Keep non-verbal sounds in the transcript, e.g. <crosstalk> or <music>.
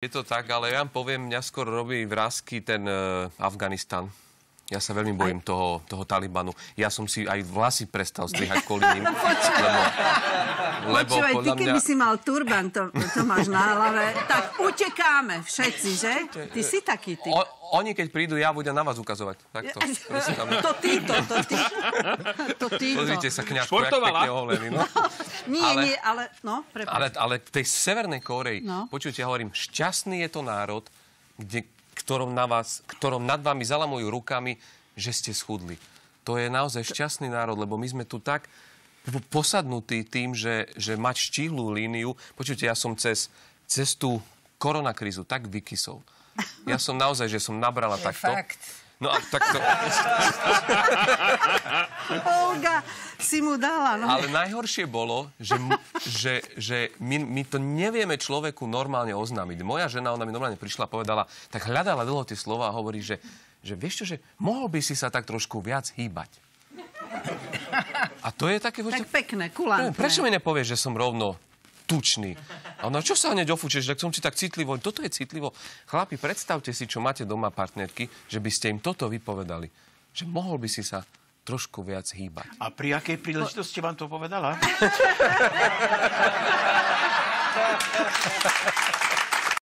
Je to tak, ale ja vám poviem, mňa skôr robí vrázky ten uh, Afganistan. Ja sa veľmi bojím toho, toho Talibanu. Ja som si aj vlasy prestal strihať kvôli ním. <laughs> lebo, lebo Počúvaj, ty keby mňa... si mal turban, to, to máš na hlave, tak utekáme všetci, že? Ty si taký ty. O, oni keď prídu, ja budem na vás ukazovať. Takto. To týto, to ty. To týto. Pozrite sa, kňažko, jak pekne oholený. No. <laughs> Nie, ale, nie, ale... No, ale, ale v tej Severnej Koreji, no. počujte, ja hovorím, šťastný je to národ, kde ktorom, na vás, ktorom nad vami zalamujú rukami, že ste schudli. To je naozaj šťastný národ, lebo my sme tu tak posadnutí tým, že, že mať štíhlú líniu. Počujte, ja som cez, cez tú koronakrízu tak vykysol. Ja som naozaj, že som nabrala takto. Fakt. No a takto... <laughs> <laughs> Olga si mu dala. No. Ale najhoršie bolo, že, <laughs> že, že my, my to nevieme človeku normálne oznámiť. Moja žena, ona mi normálne prišla a povedala, tak hľadala dlho tie slova a hovorí, že, že vieš čo, že mohol by si sa tak trošku viac hýbať. A to je také... Tak pekné, kulantné. Prečo mi nepovieš, že som rovno tučný. A ona, čo sa hneď ofúčeš, tak som si tak citlivo. Toto je citlivo. Chlapi, predstavte si, čo máte doma partnerky, že by ste im toto vypovedali. Že mohol by si sa trošku viac hýbať. A pri akej príležitosti vám to povedala? <laughs>